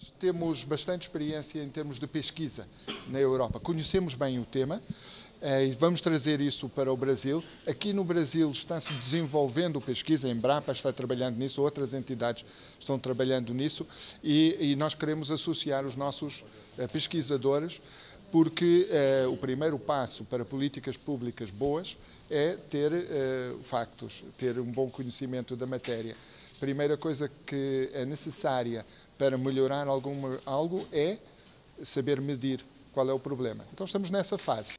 nós temos bastante experiência em termos de pesquisa na Europa. Conhecemos bem o tema eh, e vamos trazer isso para o Brasil. Aqui no Brasil está-se desenvolvendo pesquisa, a Embrapa está trabalhando nisso, outras entidades estão trabalhando nisso e, e nós queremos associar os nossos eh, pesquisadores porque eh, o primeiro passo para políticas públicas boas é ter eh, factos, ter um bom conhecimento da matéria. Primeira coisa que é necessária para melhorar alguma, algo é saber medir qual é o problema. Então estamos nessa fase.